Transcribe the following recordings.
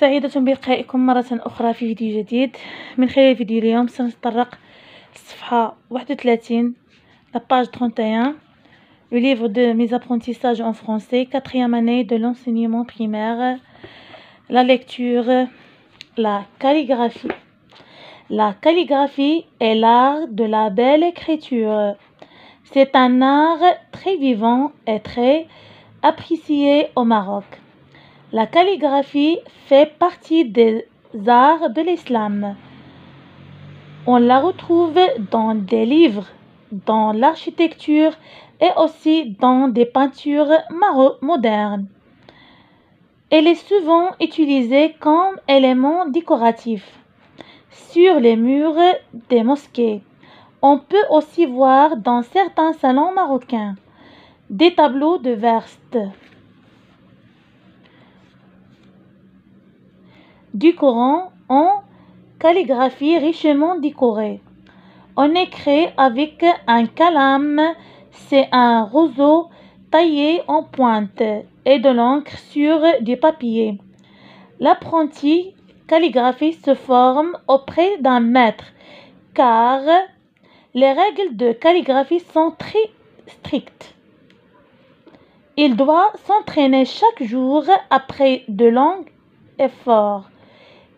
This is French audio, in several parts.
سعيدة بلقائكم مرة أخرى في فيديو جديد من خلال فيديو اليوم سنتطرق للصفحة واحد وثلاثين la page 31 le livre de mes apprentissages en français quatrième année de l'enseignement primaire la lecture la calligraphie la calligraphie est l'art de la belle écriture c'est un art très vivant et très apprécié au Maroc La calligraphie fait partie des arts de l'islam. On la retrouve dans des livres, dans l'architecture et aussi dans des peintures modernes. Elle est souvent utilisée comme élément décoratif sur les murs des mosquées. On peut aussi voir dans certains salons marocains des tableaux de verste. Du Coran en calligraphie richement décorée. On écrit avec un calame, c'est un roseau taillé en pointe et de l'encre sur du papier. L'apprenti calligraphiste se forme auprès d'un maître car les règles de calligraphie sont très strictes. Il doit s'entraîner chaque jour après de longs efforts.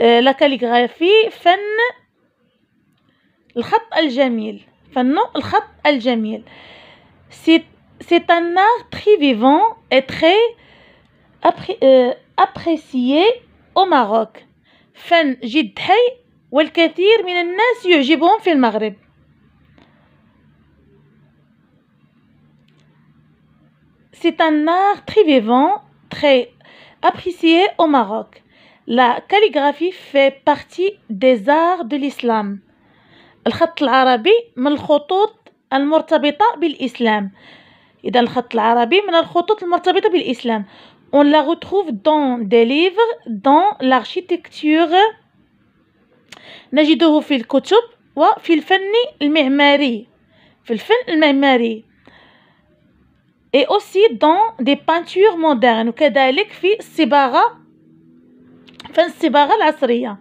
لا كاليغرافي فن الخط الجميل فن الخط الجميل c'est c'est un art très vivant et très apprécié au Maroc فن جد حي والكثير من الناس يعجبهم في المغرب c'est un art très vivant très apprécié au Maroc La calligraphie fait partie des arts de l'islam. الخط العربي من الخطوط المرتبطة بالإسلام. إذا الخط العربي من الخطوط المرتبطة بالإسلام. On la retrouve dans des livres, dans l'architecture. نجده في الكتب وفي الفن المعماري. في الفن المعماري. Et aussi dans des peintures modernes وكذلك في الصباغة فن الصباغة العصرية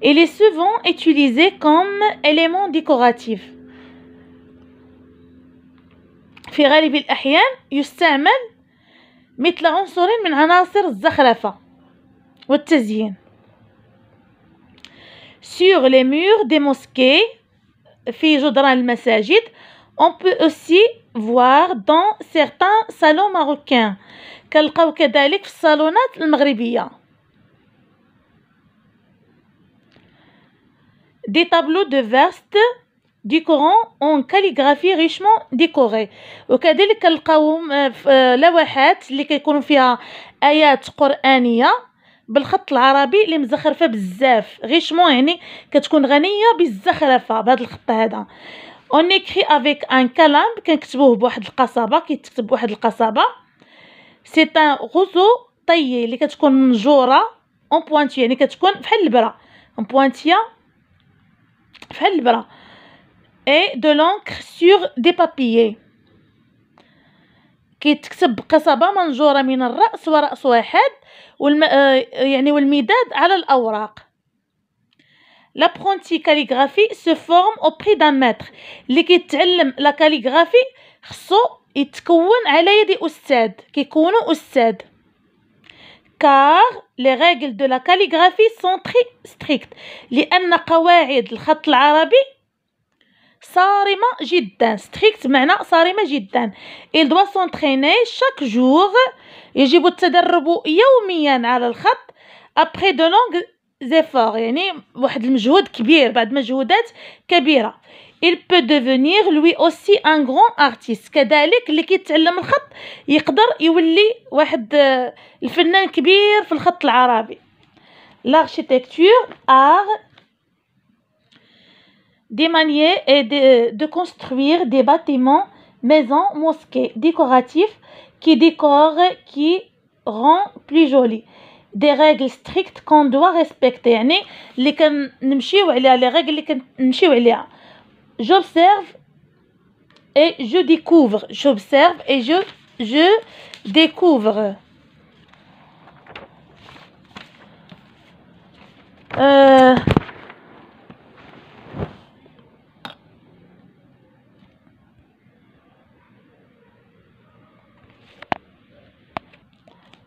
Il est souvent utilisé comme élément décoratif. في غالب الأحيان يستعمل مثل عنصر من عناصر الزخرفة والتزيين. Sur les murs des mosquées في جدران المساجد on peut aussi voir dans certains salons marocains كنلقاو كذلك في الصالونات المغربية des tableaux de du Coran en calligraphie richement décorée. وكذلك كنلقاوهم في لوحات اللي كيكونوا فيها آيات قرآنية بالخط العربي اللي مزخرفة بزاف. غيشمون يعني كتكون غنية بالزخرفة بهذا الخط هذا. اون écrit افيك ان كلام كنكتبوه بواحد القصبة كيتكتب بواحد القصبة. سي ان غوزو طيي اللي كتكون منجورة اون بوانتي يعني كتكون بحال البرة اون بوانتيا بحال البرة اي دو لونكر سور دي بابيي كيتكتب بقصبة منجورة من الرأس ورأس واحد والم... يعني والمداد على الأوراق. لابرونتي كاليغرافي سو فورم اوبري دان ماتر اللي كيتعلم لا كاليغرافي خصو يتكون على يد أستاذ كيكونوا أستاذ car les règles de la calligraphie sont très strictes لأن قواعد الخط العربي صارمة جدا strict معنى صارمة جدا il doit s'entraîner chaque jour يجب التدرب يوميا على الخط après de longues efforts يعني واحد المجهود كبير بعد مجهودات كبيرة il peut devenir lui aussi un grand artiste كذلك اللي كيتعلم الخط يقدر يولي واحد الفنان كبير في الخط العربي l'architecture, art, des manières et de, de construire des bâtiments, maisons, mosquées décoratifs qui décorent, qui rend plus joli. Des règles strictes qu'on doit respecter. يعني اللي كنمشيو عليها les règles اللي كنمشيو عليها. J'observe et je découvre. J'observe et je je découvre. Euh,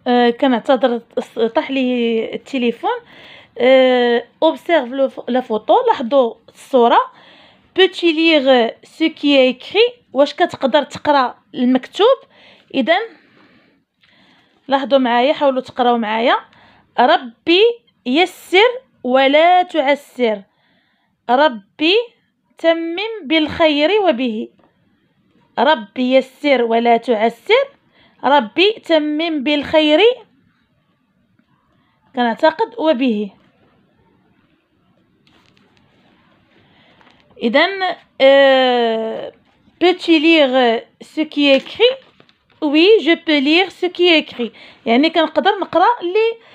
آه، كنعتذر طاح لي التليفون اوبسيرف لا فوتو لاحظوا الصوره بوتي ليغ سو كي ايكري واش كتقدر تقرا المكتوب اذا لاحظوا معايا حاولوا تقراو معايا ربي يسر ولا تعسر ربي تمم بالخير وبه ربي يسر ولا تعسر ربي تمم بالخير كنعتقد وبه إذا euh, peux-tu lire ce qui est écrit oui je peux lire ce qui est écrit يعني كنقدر نقرا اللي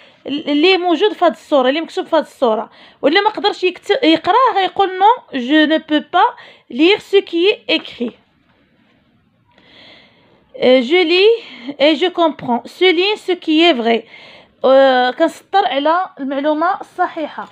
اللي موجود في هذه الصوره اللي مكتوب في هذه الصوره ولا ما قدرش يقراه غيقول نو je ne peux pas lire ce qui est écrit Euh, je lis et je comprends souligne ce qui est vrai كنسطر على المعلومة الصحيحة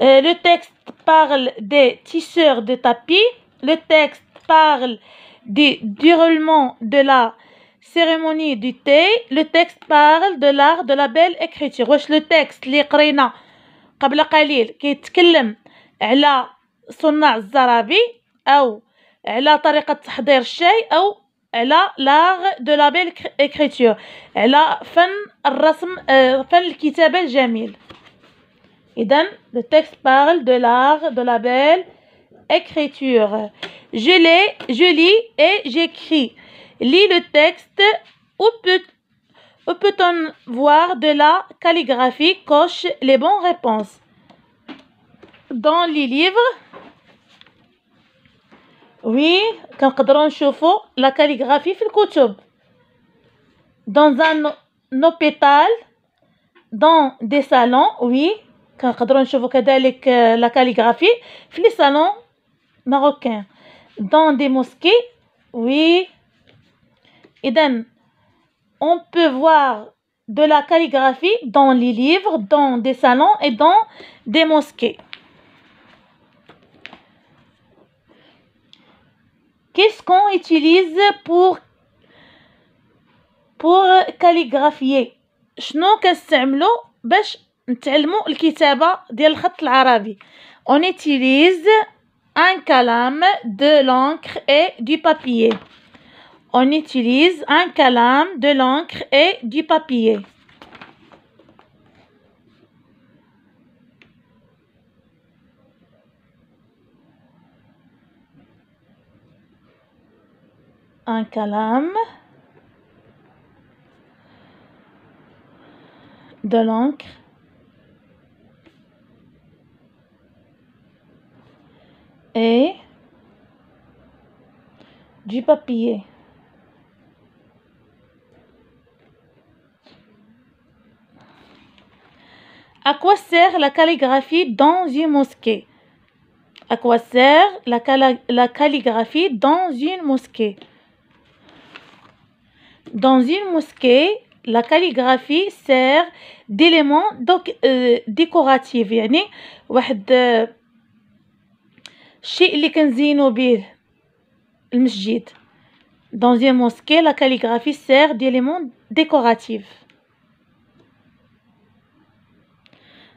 le texte parle des tisseurs de tapis le texte parle du déroulement de la cérémonie du thé le texte parle de l'art de la belle écriture واش le texte اللي قرينا قبل قليل كيتكلم على صناع الزرابي او على طريقة تحضير الشاي او على l'art de la belle écriture على فن الرسم فن الكتابة الجميل إذن le texte parle de l'art de la belle écriture je lis je lis et j'écris lis le texte où peut où peut-on voir de la calligraphie coche les bonnes réponses dans les livres Oui, كنقدروا نشوفوا لا كاليغرافي في الكتب dans un hôpital dans des salons oui كنقدروا نشوفوا كذلك لا كاليغرافي في لي salons marocains dans des mosquées oui إذا on peut voir de la calligraphie dans les livres dans des salons et dans des mosquées Qu'est-ce qu'on utilise pour pour calligraphier شنو كنستعملو باش نتعلمو الكتابة ديال الخط العربي on utilise un calame de l'encre et du papier on utilise un calame de l'encre et du papier un calame, de l'encre, et du papier. À quoi sert la calligraphie dans une mosquée À quoi sert la, la calligraphie dans une mosquée Dans une mosquée, la calligraphie sert d'élément décoratif يعني واحد الشيء اللي كنزينو به المسجد dans une mosquée la calligraphie sert d'élément décoratif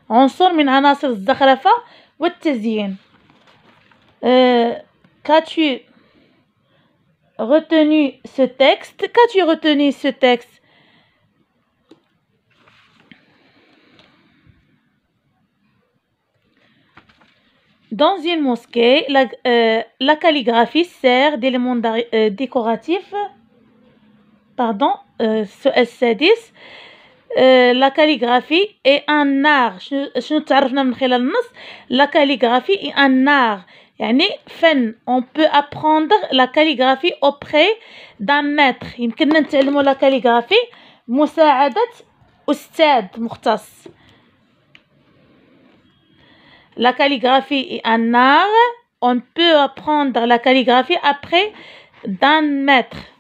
عنصر من عناصر الزخرفة والتزيين qu'as-tu retenu ce texte Qu'as-tu retenu ce texte Dans une mosquée, la, euh, la calligraphie sert d'élément euh, décoratif. Pardon, euh, السادس لا كاليغرافي اي ان ار شنو تعرفنا من خلال النص لا كاليغرافي اي ان ار يعني فن اون بو ابروندر لا كاليغرافي اوبري دان ماتر يمكننا نتعلموا لا كاليغرافي بمساعدة أستاذ مختص la calligraphie est un art. On peut apprendre la calligraphie après d'un maître.